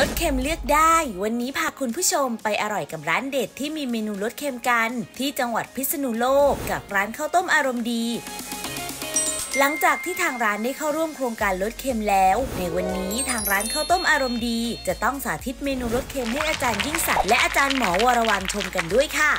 ลดเค็มเลือกได้ วันนี้พาคุณผู้ชมไปอร่อยกับร้านเด็ดที่มีเมนูลดเค็มกัน ที่จังหวัดพิษณุโลกกับร้านข้าวต้มอารมณ์ดี หลังจากที่ทางร้านได้เข้าร่วมโครงการลดเค็มแล้ว ในวันนี้ทางร้านข้าวต้มอารมณ์ดี จะต้องสาธิตเมนูลดเค็มให้อาจารย์ยิ่งศักดิ์และอาจารย์หมอวรวรรณชมกันด้วยค่ะ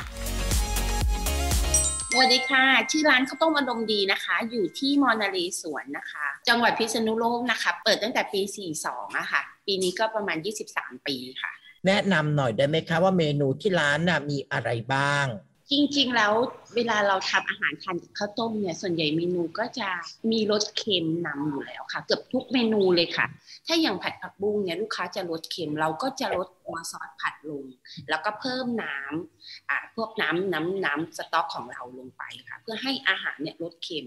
สวัสดีค่ะ ชื่อร้านข้าวต้มอารมณ์ดีนะคะ อยู่ที่มอนาลีสวนนะคะ จังหวัดพิษณุโลกนะคะ เปิดตั้งแต่ปี 42อะค่ะ ปีนี้ก็ประมาณ 23 ปีค่ะ แนะนำหน่อยได้ไหมคะว่าเมนูที่ร้านน่ะมีอะไรบ้าง จริงๆ แล้วเวลาเราทำอาหารทานกับข้าวต้มเนี่ย ส่วนใหญ่เมนูก็จะมีรสเค็มนำอยู่แล้วค่ะ เกือบทุกเมนูเลยค่ะ ถ้าอย่างผัดผักบุ้งเนี่ยลูกค้าจะลดเค็มเราก็จะลดัวซอสผัดลง แล้วก็เพิ่มน้ำอ่าพวกน้ำน้ำน้ำสต๊อกของเราลงไปค่ะเพื่อให้อาหารเนี่ยลดเค็ม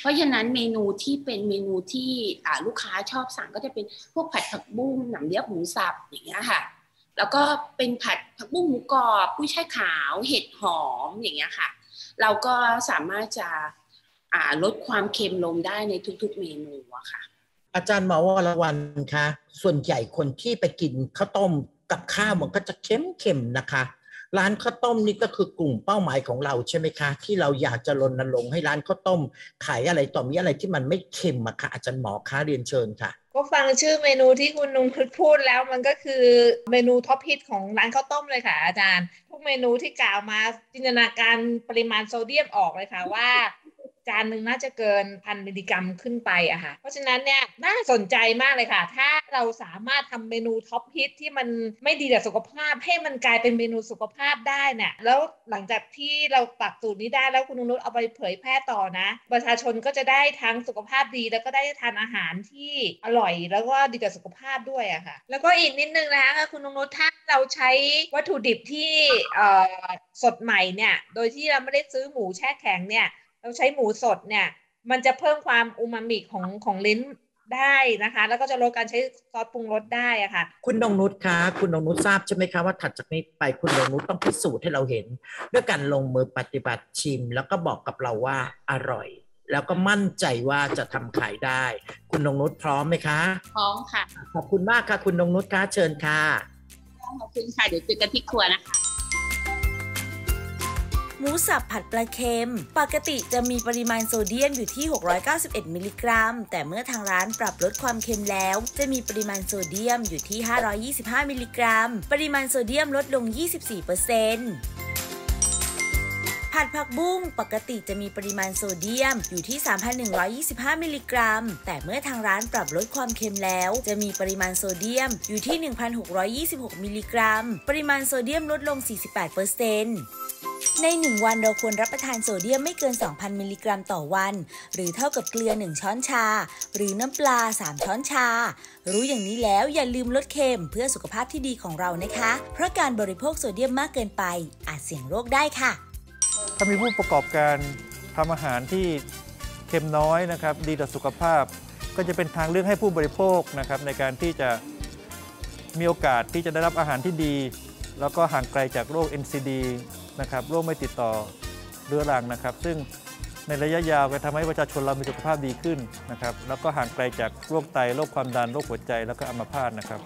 เพราะฉะนั้นเมนูที่เป็นเมนูที่อ่าลูกค้าชอบสั่งก็จะเป็นพวกผัดผักบุ้งหนำเลียบหมูสับอย่างเงี้ยค่ะ แล้วก็เป็นผัดผักบุ้งหมูกรอบกุ้ยช่ายขาวเห็ดหอมอย่างเงี้ยค่ะ เราก็สามารถจะอ่าลดความเค็มลงได้ในทุกๆเมนูอะค่ะอาจารย์หมอวรวันคะส่วนใหญ่คนที่ไปกินข้าวต้ม กับข้าวมันก็จะเค็มๆนะคะ ร้านข้าวต้มนี่ก็คือกลุ่มเป้าหมายของเราใช่ไหมคะ ที่เราอยากจะรณรงค์ให้ร้านข้าวต้ม ขายอะไรต่อมีอะไรที่มันไม่เค็มอะค่ะอาจารย์หมอคะเรียนเชิญค่ะก็ฟังชื่อเมนูที่คุณนุงพุดพูดแล้วมันก็คือเมนูท็อปฮิตของร้านข้าวต้มเลยค่ะอาจารย์ ทุกเมนูที่กล่าวมาจินตนาการปริมาณโซเดียมออกเลยค่ะว่า จานหนึ่งน่าจะเกินพันมิลลิกรัมขึ้นไปอะค่ะ เพราะฉะนั้นเนี่ยน่าสนใจมากเลยค่ะ ถ้าเราสามารถทำเมนูท็อปฮิตที่มันไม่ดีต่อสุขภาพ ให้มันกลายเป็นเมนูสุขภาพได้เนี่ยแล้วหลังจากที่เราปรับสูตรนี้ได้แล้วคุณนุชเอาไปเผยแพร่ต่อนะ ประชาชนก็จะได้ทั้งสุขภาพดีแล้วก็ได้ทานอาหารที่อร่อยแล้วก็ดีต่อสุขภาพด้วยอะค่ะ แล้วก็อีกนิดนึงนะคะคุณนุชถ้าเราใช้วัตถุดิบที่สดใหม่เนี่ยโดยที่เราไม่ได้ซื้อหมูแช่แข็งเนี่ย เราใช้หมูสดเนี่ย มันจะเพิ่มความอูมามิของของลิ้นได้นะคะ แล้วก็จะลดการใช้ซอสปรุงรสได้อะค่ะ คุณนงนุชคะคุณนงนุชทราบใช่ไหมคะว่าถัดจากนี้ไปคุณนงนุชต้องพิสูจน์ให้เราเห็น ด้วยการลงมือปฏิบัติชิม แล้วก็บอกกับเราว่าอร่อย แล้วก็มั่นใจว่าจะทำขายได้ คุณนงนุชพร้อมไหมคะพร้อมค่ะ ขอบคุณมากค่ะ คุณนงนุชคะเชิญค่ะขอบคุณค่ะเดี๋ยวเจอกันที่ครัวนะคะ หมูสับผัดปลาเค็ม ปกติจะมีปริมาณโซเดียมอยู่ที่ 691 มิลลิกรัม แต่เมื่อทางร้านปรับลดความเค็มแล้ว จะมีปริมาณโซเดียมอยู่ที่ 525 มิลลิกรัม ปริมาณโซเดียมลดลง 24%เปอร์เซ็นต์ผัดผักบุ้งปกติจะมีปริมาณโซเดียมอยู่ที่ 3,125 มิลลิกรัม แต่เมื่อทางร้านปรับลดความเค็มแล้ว จะมีปริมาณโซเดียมอยู่ที่ 1,626 มิลลิกรัม ปริมาณโซเดียมลดลง 48%เปอร์เซ็นต์ ใน 1 วันเราควรรับประทานโซเดียมไม่เกิน 2,000 มิลลิกรัมต่อวัน หรือเท่ากับเกลือ 1 ช้อนชา หรือน้ำปลา 3 ช้อนชา รู้อย่างนี้แล้วอย่าลืมลดเค็มเพื่อสุขภาพที่ดีของเรานะคะ เพราะการบริโภคโซเดียมมากเกินไป อาจเสี่ยงโรคได้ค่ะ ถ้ามีผู้ประกอบการทำอาหารที่เค็มน้อยนะครับ ดีต่อสุขภาพ ก็จะเป็นทางเลือกให้ผู้บริโภคนะครับในการที่จะมีโอกาสที่จะได้รับอาหารที่ดี แล้วก็ห่างไกลจากโรค NCD นะครับโรคไม่ติดต่อเรื้อรังนะครับ ซึ่งในระยะยาวก็ทำให้ประชาชนเรามีสุขภาพดีขึ้นนะครับแล้วก็ห่างไกลจากโรคไตโรคความดันโรคหัวใจแล้วก็อัมพาตนะครับ